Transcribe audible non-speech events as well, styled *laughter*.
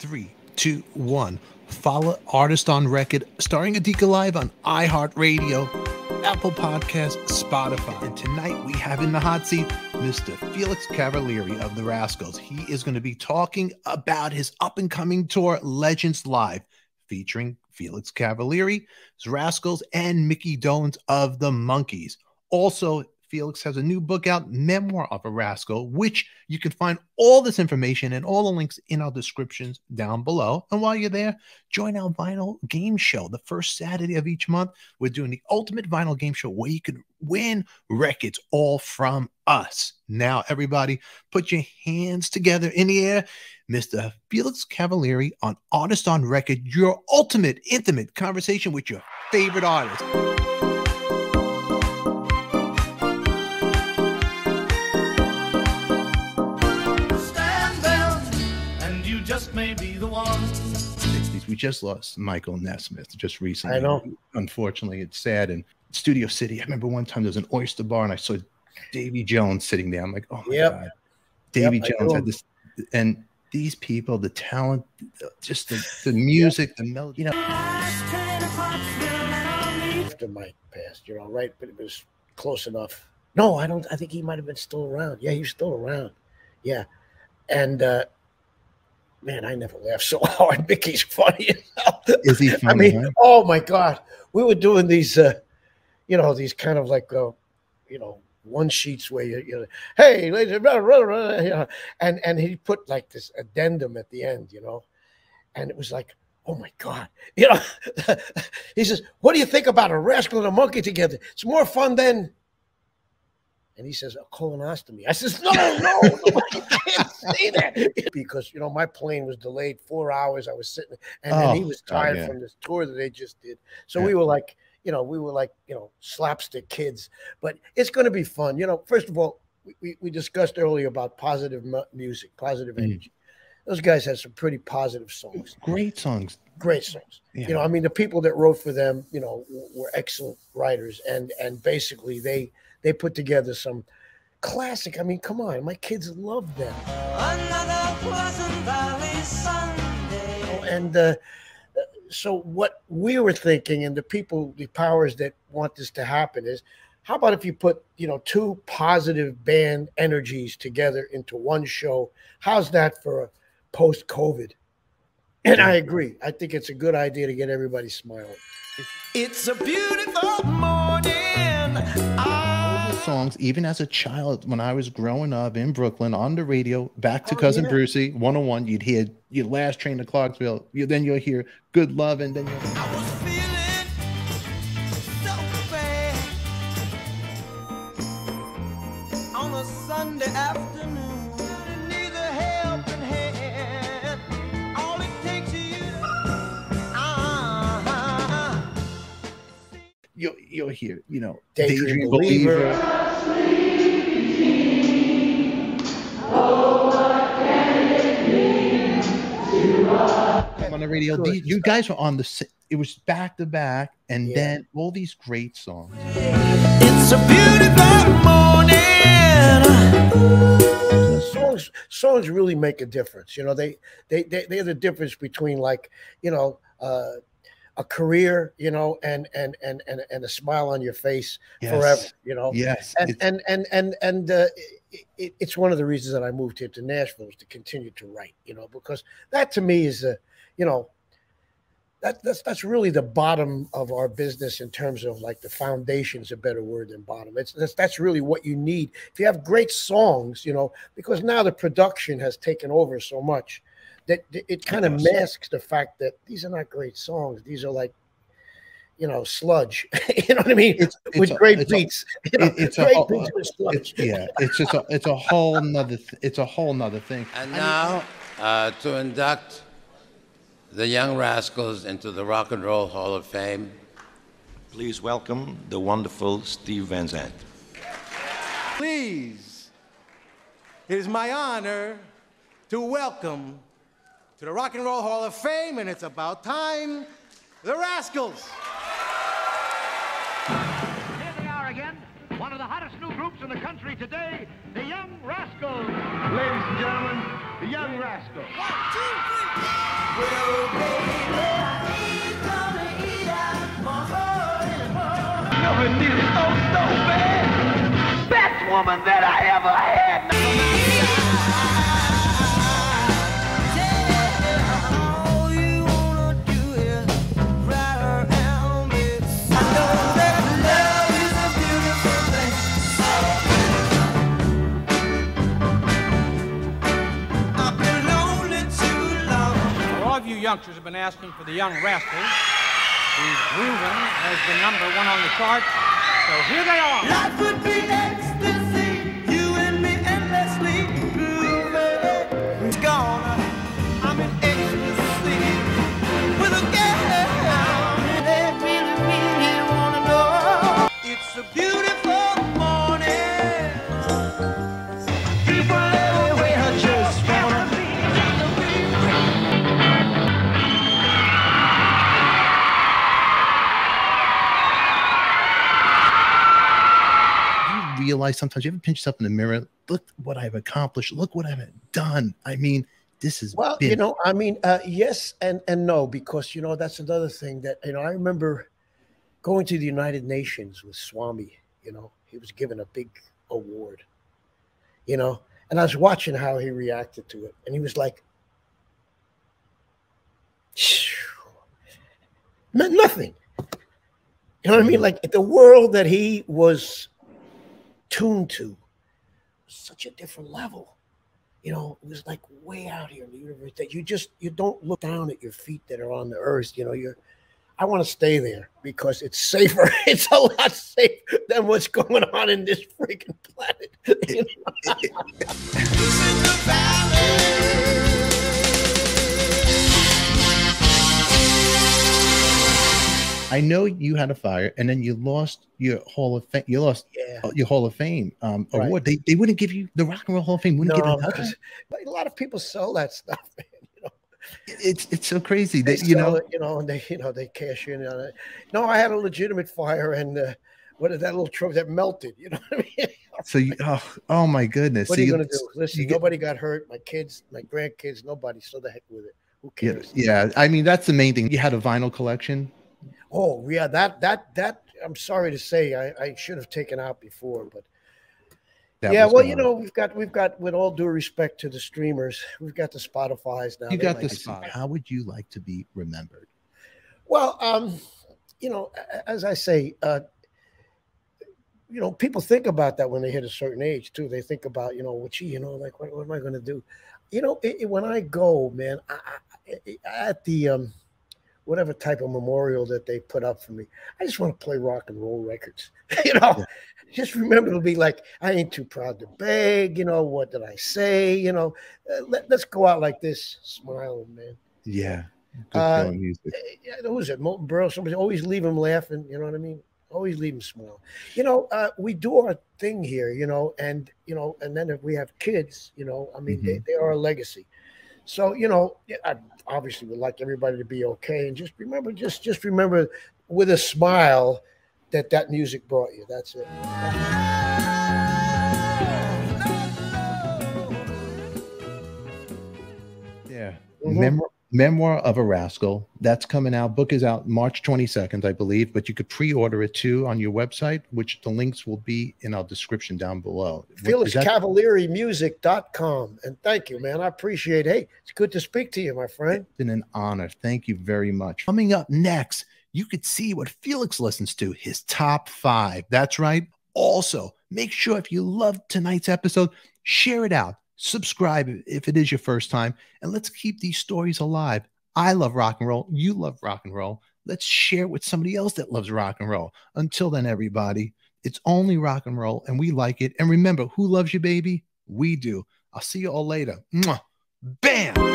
Three, two, one. Follow Artist on Record, starring Adika Live on iHeartRadio, Apple Podcasts, Spotify. And tonight we have in the hot seat Mr. Felix Cavaliere of the Rascals. He is going to be talking about his up and coming tour, Legends Live, featuring Felix Cavaliere, Rascals, and Micky Dolenz of the Monkees. Also, Felix has a new book out, Memoir of a Rascal, which you can find all this information and all the links in our descriptions down below. And while you're there, join our vinyl game show the first Saturday of each month. We're doing the ultimate vinyl game show where you can win records all from us. Now, everybody, put your hands together in the air. Mr. Felix Cavaliere on Artist on Record, your ultimate intimate conversation with your favorite artist. We just lost Michael Nesmith just recently. I know. Unfortunately, it's sad. And Studio City, I remember one time there was an oyster bar and I saw Davy Jones sitting there. I'm like, oh my Yep. God. Davy Yep, Jones had this. And these people, the talent, just the, the *laughs* music, the melody, you know. after Mike passed, you know, right? But it was close enough. No, I don't. I think he might have been still around. Yeah, he's still around. Yeah, and uh, man, I never laughed so *laughs* hard. Micky's funny. Is he I mean, huh? oh my god, we were doing these, uh, you know, these kind of like, uh, you know, one sheets where you, you hey, ladies, blah, blah, blah, you know, and and he put like this addendum at the end, you know, and it was like, oh my god, *laughs* you know, *laughs* he says, what do you think about a rascal and a monkey together? It's more fun than. And he says, a colonostomy. I says, no, no, no, you can't say that. *laughs* Because, you know, my plane was delayed four hours. I was sitting, and then he Oh, was tired yeah. from this tour that they just did. So Yeah. we were like, you know, we were like, you know, slapstick kids. But it's going to be fun. You know, first of all, we- we, we discussed earlier about positive music, positive Mm. energy. Those guys had some pretty positive songs, Great songs. great songs. Yeah. You know, I mean, the people that wrote for them, you know, were excellent writers, and and basically they they put together some classic. I mean, come on, my kids love them. Another Pleasant Valley Sunday. And uh, so, what we were thinking, and the people, the powers that want this to happen, is how about if you put, you know, two positive band energies together into one show? How's that for a post COVID? And I agree. I think it's a good idea to get everybody smiling. It's a beautiful morning. All the I songs, even as a child, when I was growing up in Brooklyn on the radio, back to Oh, Cousin yeah. Brucey, 101, you'd hear your last train to Clarksville. You, then you'll hear Good Love, and then you'll you'll, you'll hear, you know, Daydream Believer. on the radio. Good. These- you guys were on the. It was back to back, and Yeah. then all these great songs. it's a beautiful morning. songs songs really make a difference you know they they, they they're the difference between like you know uh a career you know and and and and, and a smile on your face Yes. forever you know Yes, and it's- and and and and uh, it, it, it's one of the reasons that I moved here to Nashville is to continue to write, you know, because that to me is a, you know, that that's that's really the bottom of our business in terms of like the foundation is a better word than bottom. It's that's that's really what you need if you have great songs, you know, because now the production has taken over so much that it- it kind of masks the fact that these are not great songs. These are like, you know, sludge. *laughs* you know what I mean? It's- it's with a- great it's a- beats. *laughs* you know, it's a great whole- beats with sludge. it's yeah, it's just a, it's a whole nother, th- it's a whole nother thing. And now, uh, to induct the Young Rascals into the Rock and Roll Hall of Fame, Please welcome the wonderful Steve Van Zandt. Please, it is my honor to welcome to the Rock and Roll Hall of Fame, and it's about time, the Rascals. Hottest new groups in the country today, the Young Rascals. Ladies and gentlemen, the Young Rascals. One, two, three. Well, baby, gonna eat out my heart. Never did so, so bad. Best woman that I ever had. Youngsters have been asking for the young rascals, He's grooving as the number one on the charts. So here they are. Realize sometimes you ever pinch yourself in the mirror look what i've accomplished look what i've done i mean this is Well, you know, I mean, uh, yes and and no, because you know that's another thing that you know. I remember going to the United Nations with Swami. You know, he was given a big award. You know, and I was watching how he reacted to it, and he was like, "No- "Nothing." You know what I mean? Like the world that he was tuned to, such a different level you know, it was like way out here in the universe that you just you don't look down at your feet that are on the earth. You know, you're I want to stay there because it's safer. *laughs* It's a lot safer than what's going on in this freaking planet. *laughs* You know? *laughs* i know you had a fire and then you lost your hall of fame you lost Yeah. your hall of fame um Right. award they, they wouldn't give you the rock and roll hall of fame wouldn't No, give because but a lot of people sell that stuff, *laughs* man. You know, it's it's so crazy they that you know it, you know, and they you know they cash in on it. No, I had a legitimate fire, and uh, what is that little trophy that melted? You *laughs* know what I mean? so you oh, oh my goodness What So are you gonna do? Listen, get- nobody got hurt. My kids, my grandkids, nobody. So the heck with it. Who yeah, cares? yeah i mean that's the main thing you had a vinyl collection Oh yeah, that that that. I'm sorry to say, I, I should have taken out before, but that yeah. Well, you know, we've got we've got with all due respect to the streamers, we've got the Spotify's now. you They got like this it. how would you like to be remembered Well, um, you know, as I say, uh, you know, people think about that when they hit a certain age too. They think about, you know, well, gee, you know, like what, what am I going to do? You know, it, it- when I go, man, I, I- at the um, whatever type of memorial that they put up for me, I just want to play rock and roll records. *laughs* you know, Yeah. just remember to be like, I ain't too proud to beg. You know, what did I say? You know, uh, let, let's go out like this, smiling, man. yeah Uh, music. yeah, who was it? Milton Berle. Somebody always leave him laughing. You know what I mean? Always leave him smiling. You know, uh, we do our thing here. You know, and you know, and then if we have kids, you know, I mean, they, they are a legacy. So you know, I obviously would like everybody to be okay, and just remember, just just remember with a smile that that music brought you. That's it. Yeah. Mhm. Memoir, Memoir of a Rascal. That's coming out. Book is out March 22nd, I believe, but you could pre-order it too on your website, which the links will be in our description down below. What- Felix is that- CavaliereMusic.com. And thank you, man. I appreciate it. Hey, it's good to speak to you, my friend. It's been an honor. Thank you very much. Coming up next, you could see what Felix listens to, his top five. That's right. Also, make sure if you loved tonight's episode, share it out, subscribe if it is your first time, and let's keep these stories alive. I love rock and roll. You love rock and roll. Let's share it with somebody else that loves rock and roll. Until then, everybody, it's only rock and roll, and we like it. And remember, who loves you, baby? We do. I'll see you all later. Mwah. Bam!